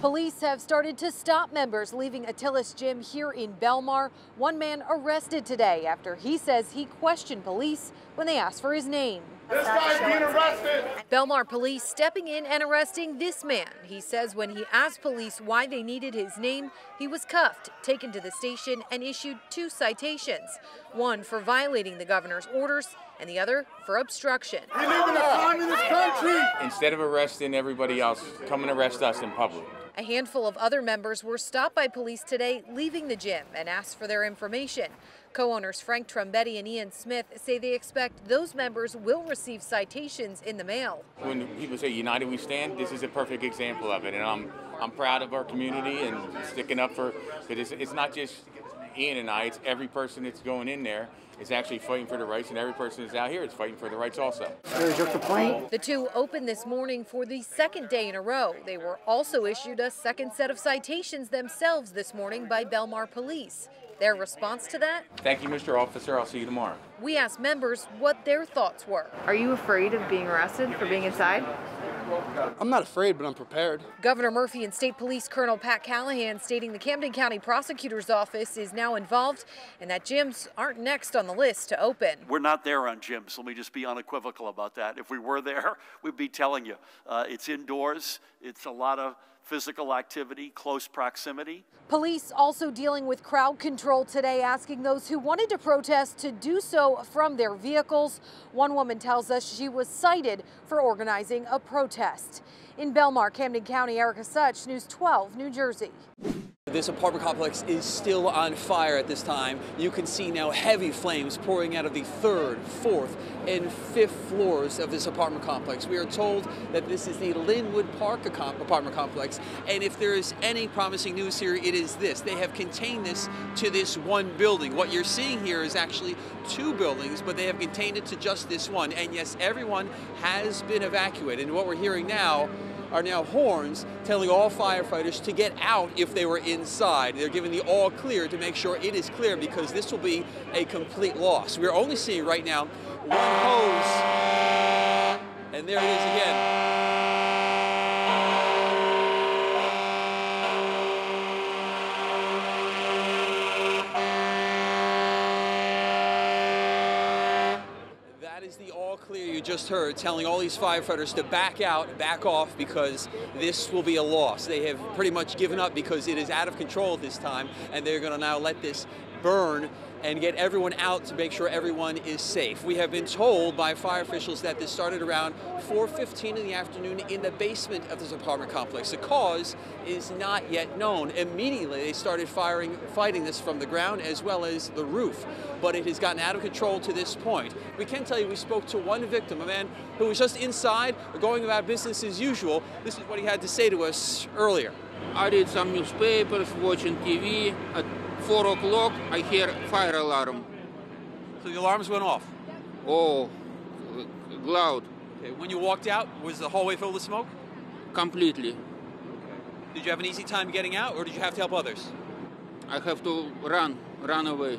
Police have started to stop members leaving Atilis Gym here in Bellmawr. One man arrested today after he says he questioned police when they asked for his name. This guy's being arrested. Bellmawr police stepping in and arresting this man. He says when he asked police why they needed his name, he was cuffed, taken to the station, and issued two citations one for violating the governor's orders, and the other for obstruction. We live in a communist country. Instead of arresting everybody else, come and arrest us in public. A handful of other members were stopped by police today leaving the gym and asked for their information. Co owners Frank Trombetti and Ian Smith say they expect those members will receive citations in the mail. When people say United We Stand, this is a perfect example of it. And I'm, I'm proud of our community and sticking up for, because it's, it's not just Ian and I, it's every person that's going in there is actually fighting for the rights, and every person that's out here is fighting for the rights also. There's your complaint. The two opened this morning for the second day in a row. They were also issued a second set of citations themselves this morning by Bellmawr Police. Their response to that? Thank you, Mr. Officer. I'll see you tomorrow. We asked members what their thoughts were. Are you afraid of being arrested for being inside? I'm not afraid, but I'm prepared. Governor Murphy and State Police Colonel Pat Callahan stating the Camden County Prosecutor's Office is now involved and that gyms aren't next on the list to open. We're not there on gyms. Let me just be unequivocal about that. If we were there, we'd be telling you. Uh, it's indoors, it's a lot of physical activity, close proximity. Police also dealing with crowd control today, asking those who wanted to protest to do so from their vehicles. One woman tells us she was cited for organizing a protest. In Bellmawr, Camden County, Erica Such, News 12, New Jersey. This apartment complex is still on fire at this time. You can see now heavy flames pouring out of the third, fourth, and fifth floors of this apartment complex. We are told that this is the Linwood Park apartment complex, and if there is any promising news here, it is this. They have contained this to this one building. What you're seeing here is actually two buildings, but they have contained it to just this one. And yes, everyone has been evacuated. And what we're hearing now are now horns telling all firefighters to get out if they were inside. They're giving the all clear to make sure it is clear because this will be a complete loss. We're only seeing right now one hose, and there it is again. Just heard, telling all these firefighters to back out, back off, because this will be a loss. They have pretty much given up because it is out of control this time, and they're going to now let this burn and get everyone out to make sure everyone is safe. We have been told by fire officials that this started around 4.15 in the afternoon in the basement of this apartment complex. The cause is not yet known. Immediately they started firing, fighting this from the ground as well as the roof, but it has gotten out of control to this point. We can tell you we spoke to one victim, a man who was just inside going about business as usual. This is what he had to say to us earlier. I read some newspapers, watching TV. At 4 o'clock, I hear fire alarm. So the alarms went off. Oh, loud. Okay, when you walked out, was the hallway filled with smoke? Completely. Did you have an easy time getting out, or did you have to help others? I have to run, run away.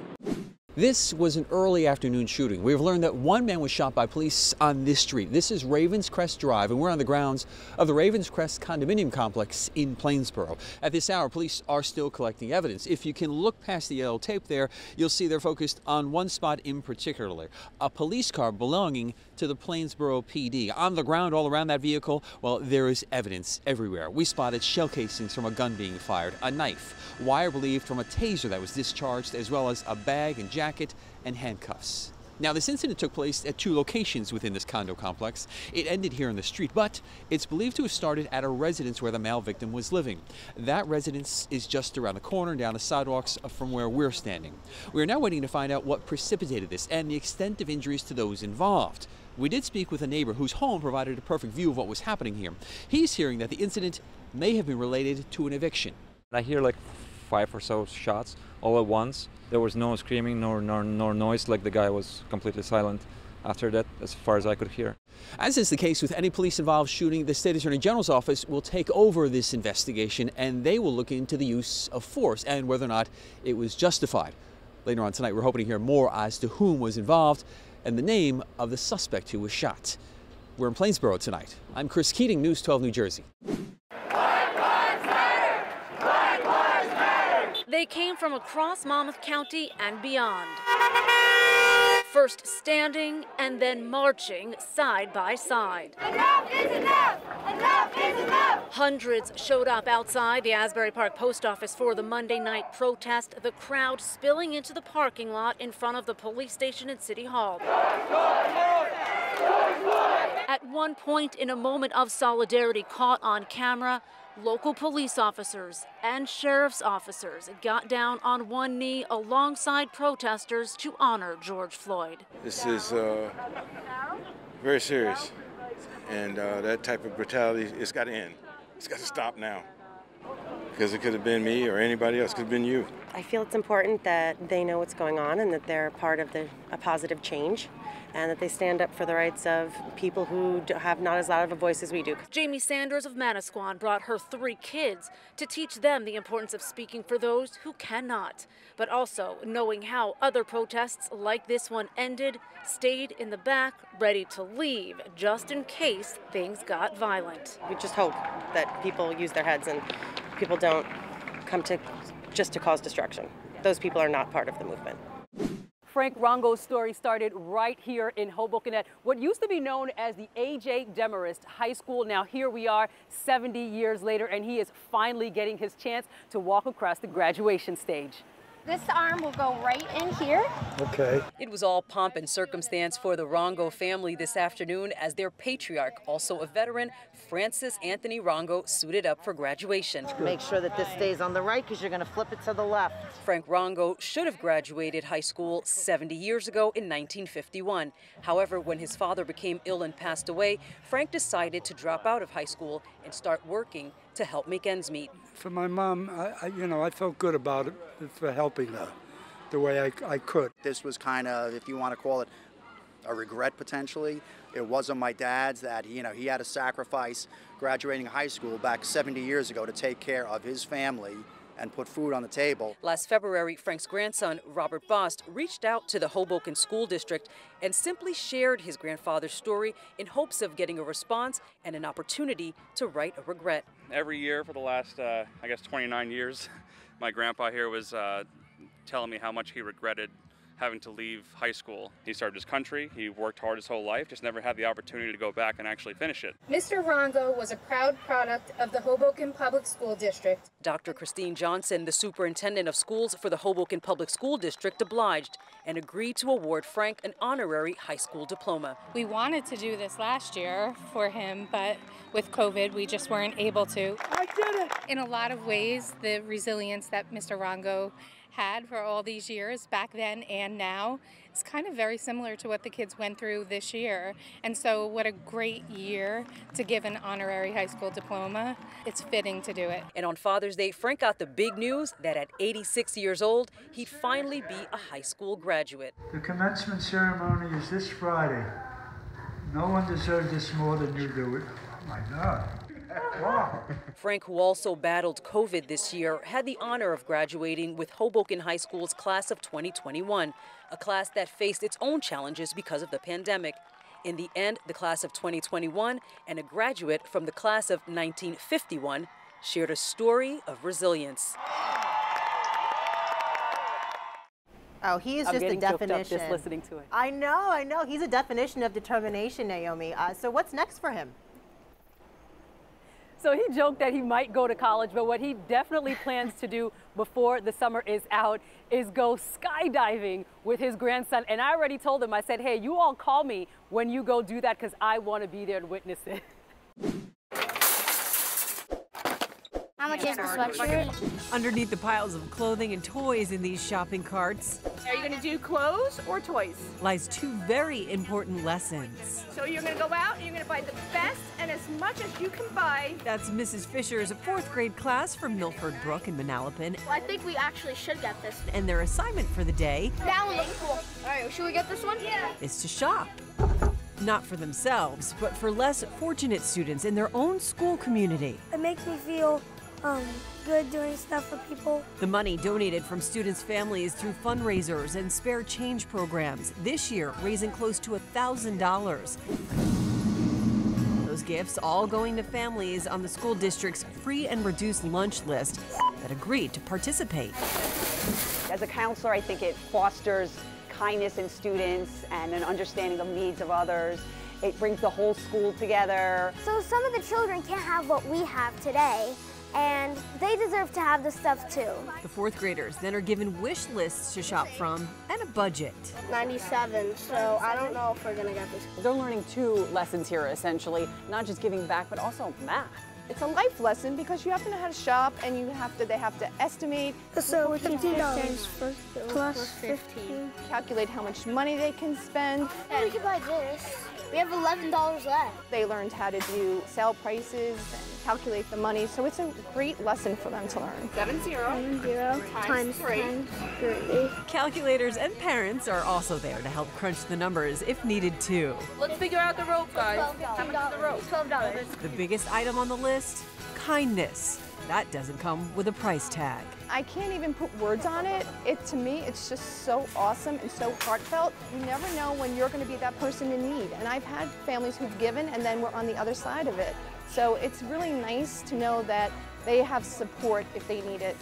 This was an early afternoon shooting. We've learned that one man was shot by police on this street. This is Ravenscrest Drive, and we're on the grounds of the Ravenscrest condominium complex in Plainsboro. At this hour, police are still collecting evidence. If you can look past the yellow tape there, you'll see they're focused on one spot in particular, a police car belonging to the Plainsboro PD. On the ground all around that vehicle, well, there is evidence everywhere. We spotted shell casings from a gun being fired, a knife, wire believed from a taser that was discharged, as well as a bag and jacket and handcuffs. Now, this incident took place at two locations within this condo complex. It ended here in the street, but it's believed to have started at a residence where the male victim was living. That residence is just around the corner down the sidewalks uh, from where we're standing. We are now waiting to find out what precipitated this and the extent of injuries to those involved. We did speak with a neighbor whose home provided a perfect view of what was happening here. He's hearing that the incident may have been related to an eviction. I hear like five or so shots all at once. There was no screaming nor, nor, nor noise, like the guy was completely silent after that, as far as I could hear. As is the case with any police involved shooting, the State Attorney General's office will take over this investigation and they will look into the use of force and whether or not it was justified. Later on tonight, we're hoping to hear more as to whom was involved and the name of the suspect who was shot. We're in Plainsboro tonight. I'm Chris Keating, News 12 New Jersey. They came from across Monmouth County and beyond. First standing and then marching side by side. Enough is enough! Enough is enough! Hundreds showed up outside the Asbury Park post office for the Monday night protest, the crowd spilling into the parking lot in front of the police station and City Hall. At one point, in a moment of solidarity caught on camera, local police officers and sheriff's officers got down on one knee alongside protesters to honor George Floyd. This is uh, very serious, and uh, that type of brutality, it's got to end. It's got to stop now. Because it could have been me or anybody else, could have been you. I feel it's important that they know what's going on and that they're part of the, a positive change and that they stand up for the rights of people who have not as loud of a voice as we do. Jamie Sanders of Manasquan brought her three kids to teach them the importance of speaking for those who cannot, but also knowing how other protests like this one ended, stayed in the back, ready to leave just in case things got violent. We just hope that people use their heads and people don't come to just to cause destruction. Those people are not part of the movement. Frank Rongo's story started right here in Hoboken at what used to be known as the A.J. Demarest High School. Now here we are 70 years later and he is finally getting his chance to walk across the graduation stage. This arm will go right in here. Okay. It was all pomp and circumstance for the Rongo family this afternoon as their patriarch, also a veteran, Francis Anthony Rongo, suited up for graduation. Make sure that this stays on the right because you're going to flip it to the left. Frank Rongo should have graduated high school 70 years ago in 1951. However, when his father became ill and passed away, Frank decided to drop out of high school and start working to help make ends meet. For my mom, I, I, you know, I felt good about it for helping her the way I, I could. This was kind of, if you want to call it, a regret potentially. It wasn't my dad's that, you know, he had to sacrifice graduating high school back 70 years ago to take care of his family and put food on the table. Last February, Frank's grandson, Robert Bost, reached out to the Hoboken School District and simply shared his grandfather's story in hopes of getting a response and an opportunity to write a regret. Every year for the last, uh, I guess, 29 years, my grandpa here was uh, telling me how much he regretted having to leave high school. He served his country, he worked hard his whole life, just never had the opportunity to go back and actually finish it. Mr. Rongo was a proud product of the Hoboken Public School District. Dr. Christine Johnson, the superintendent of schools for the Hoboken Public School District, obliged and agreed to award Frank an honorary high school diploma. We wanted to do this last year for him, but with COVID, we just weren't able to. I did it! In a lot of ways, the resilience that Mr. Rongo had for all these years back then and now is kind of very similar to what the kids went through this year. And so, what a great year to give an honorary high school diploma. It's fitting to do it. And on Father's Day, Frank got the big news that at 86 years old, he'd finally be a high school graduate. The commencement ceremony is this Friday. No one deserves this more than you do it. Oh my God. Wow. Frank, who also battled COVID this year, had the honor of graduating with Hoboken High School's class of 2021, a class that faced its own challenges because of the pandemic. In the end, the class of 2021 and a graduate from the class of 1951 shared a story of resilience. Oh, he is I'm just a getting choked up definition. just listening to it. I know, I know. He's a definition of determination, Naomi. Uh, so what's next for him? So he joked that he might go to college, but what he definitely plans to do before the summer is out is go skydiving with his grandson. And I already told him, I said, hey, you all call me when you go do that because I want to be there to witness it. How much is the sweatshirt? Underneath the piles of clothing and toys in these shopping carts Are you going to do clothes or toys? lies two very important lessons. So you're going to go out and you're going to buy the best and as much as you can buy. That's Mrs. Fisher's fourth grade class from Milford Brook in Manalapan. Well, I think we actually should get this. And their assignment for the day That one looks cool. All right, should we get this one? Yeah. is to shop. Not for themselves, but for less fortunate students in their own school community. It makes me feel um, good doing stuff for people. The money donated from students' families through fundraisers and spare change programs, this year raising close to $1,000. Those gifts all going to families on the school district's free and reduced lunch list that agreed to participate. As a counselor, I think it fosters kindness in students and an understanding of needs of others. It brings the whole school together. So some of the children can't have what we have today, and they deserve to have the stuff too. The fourth graders then are given wish lists to shop from and a budget. 97, so I don't know if we're gonna get this. They're learning two lessons here essentially, not just giving back, but also math. It's a life lesson because you have to know how to shop and you have to they have to estimate So fifty dollars plus fifteen. calculate how much money they can spend. we could buy this. We have eleven dollars left. They learned how to do sale prices and calculate the money, so it's a great lesson for them to learn. Seven zero. Seven zero times three. times three. Calculators and parents are also there to help crunch the numbers if needed too. Let's figure out the rope, guys. How much is the rope? Twelve dollars. The biggest item on the list kindness. That doesn't come with a price tag. I can't even put words on it. It to me, it's just so awesome and so heartfelt. You never know when you're going to be that person in need. And I've had families who've given and then we're on the other side of it. So it's really nice to know that they have support if they need it.